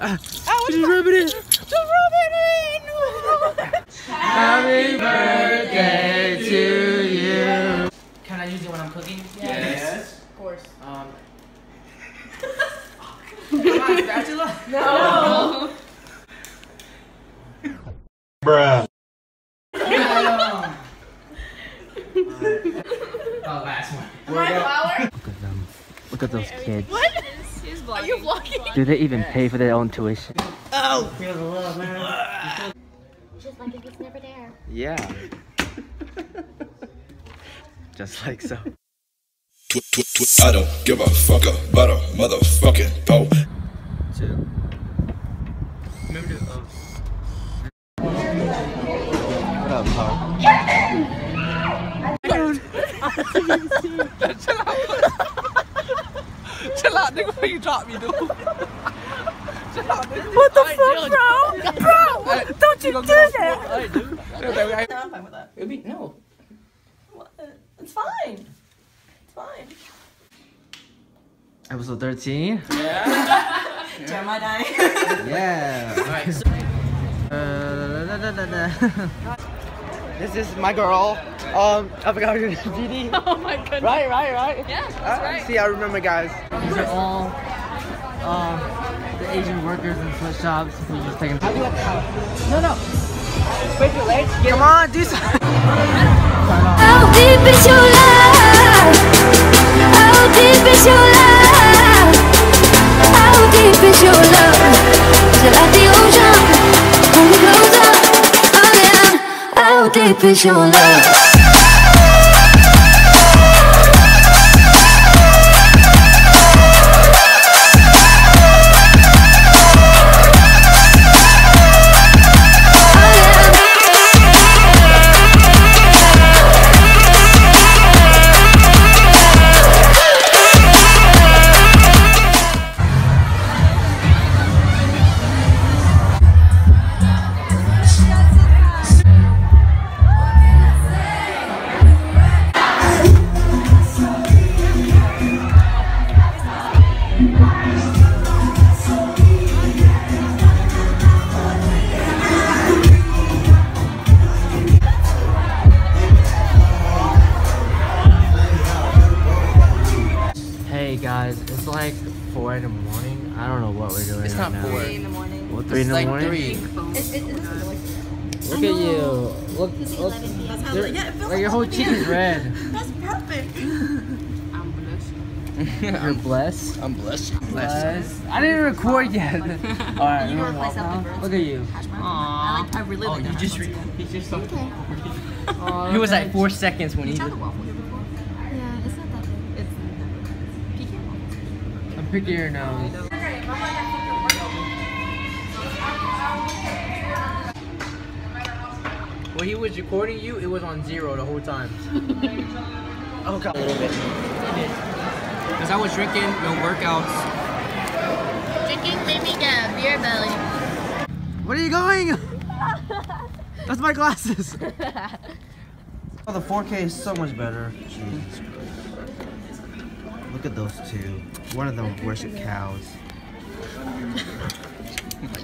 Just rub it in. Just rub it in. Happy birthday to you. Can I use it when I'm cooking? Yes. Of course. Um. Come on, spatula. No. Bruh. Oh, last one. My flower? Look at them. Look at those kids. What? Are you vlogging? Do they even pay for their own tuition? Oh, feel the love, man. Just like if it's never there. Yeah. Just like so. Tw- tw- tw- I don't give a fuck about a motherfucking pole. Two. Remember to, uh, What up, Paul? Chill out, nigga, before you drop me, dude. Chill out, nigga. What the fuck, bro? Bro, don't you do that. Alright, dude. No, I'm fine with that. It'll be, no. What? It's fine. It's fine. Episode 13? Jeremiah dying. Yeah. Alright, Uh, da, da, da, da. this is my girl. Um, I forgot her name. GD. oh my goodness. Right, right, right. Yeah, that's Uh, right. See, I remember, guys. These are all um, the Asian workers in sweatshops who just taking. No, no. Spread your legs. Come on, do something. How deep is your love? How deep is your love? Deep is your love? Three like. It, it, it Look at you. Oh. Look, look. That's how, There- yeah, it like your whole like cheek is red. That's perfect. You're blessed. I'm blessed. Blessed. I didn't record yet. All right, you replace something for Look at you. I like. I really Oh, like you just re- he just saw Aw, It was like four seconds when he. Tried the waffle before. Yeah, it's not that good. It's pecan. I'm picking your nose. When he was recording you, it was on zero the whole time. oh god, a little bit. Because I was drinking, no workouts. Drinking made me get a beer belly. Where are you going? That's my glasses. oh, the 4K is so much better. Jesus Christ. Look at those two. One of them worship cows.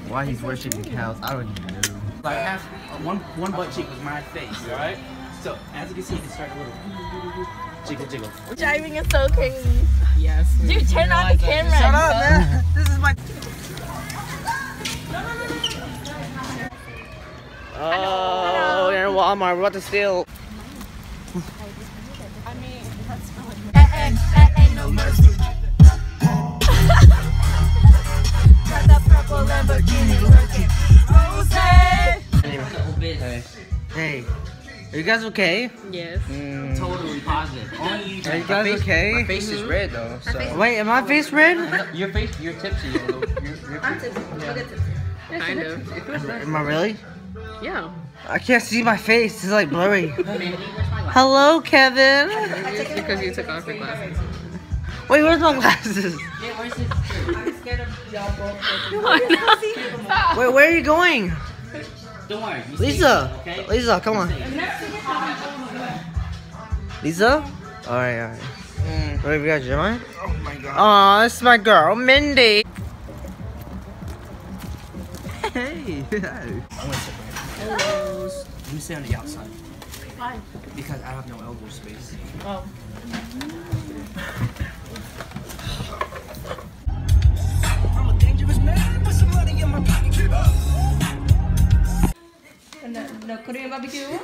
Why he's worshiping cows, I don't even know. Like half, uh, one one butt cheek was my face, alright? So as you can see, it start a little jiggle jiggle. Driving is so crazy. Yes. Dude, turn on the camera. Shut up, man. This is my. Oh, we're in Walmart. We're about to steal. Are you guys okay? Yes. Mm. Totally positive. Only you. Are you guys face, okay? My face is red though. So. Wait, am my face red? Your face, you're tipsy. a little. You're, you're I'm tipsy. Look at tipsy. Kind of. Am I really? Yeah. I can't see my face. It's like blurry. Hello, Kevin. It's because you took off your glasses. Wait, where's my glasses? Wait, where are you going? Don't worry. Lisa. safe, okay? Lisa, come on. Lisa? Alright, alright. Mm. Wait, we got Jeremiah? Oh my god. Aw, this is my girl, Mindy. okay. I want to sit right here. Let me sit on the outside. Why? Because I have no elbow space. Oh. I'm a dangerous man with some money in my pocket. Keep up. No, no Korean barbecue?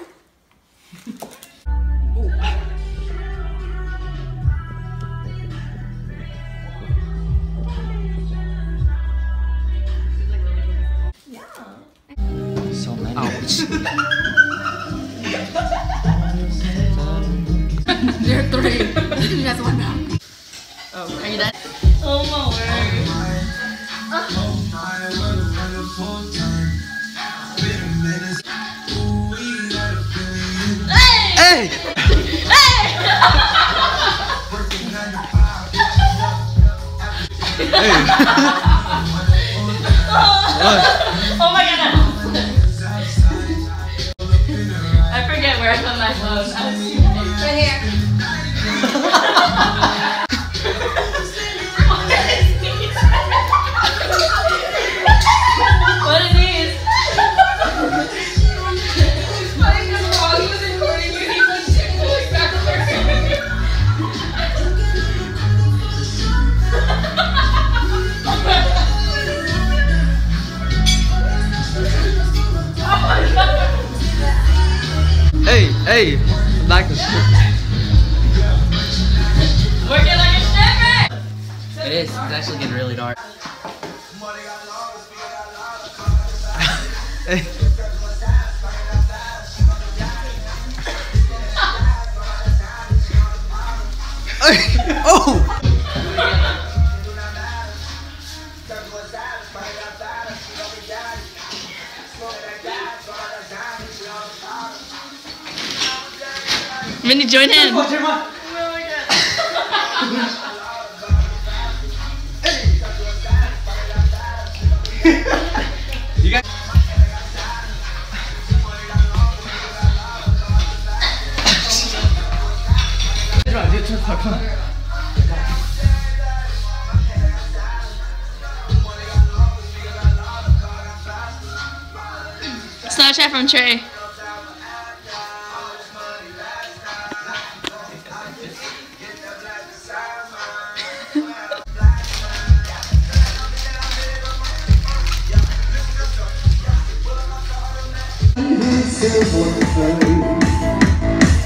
So many. Ouch. There are three. That's one now. Oh, are you done? Oh my word. Oh, hey! Oh my god. I forget where I put my phone. Right here. It's actually getting really dark. Hey. oh! Minnie, join him. Watch Snapchat from Trey.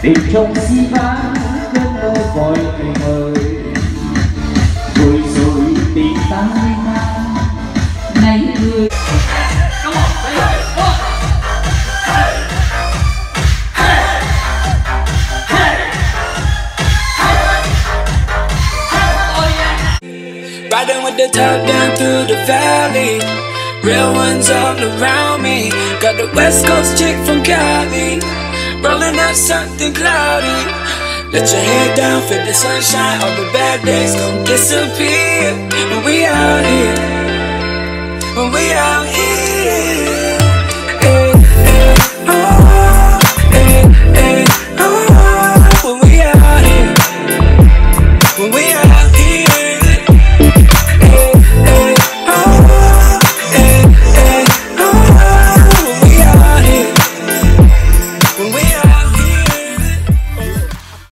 tìm trong si vã cơn mơ vội ngày ơi rồi rồi tìm ta này người top down through the valley. Real ones all around me. Got the West Coast chick from Cali. Rolling up something cloudy. Let your head down, feel the sunshine. All the bad days gon' disappear. When we out here.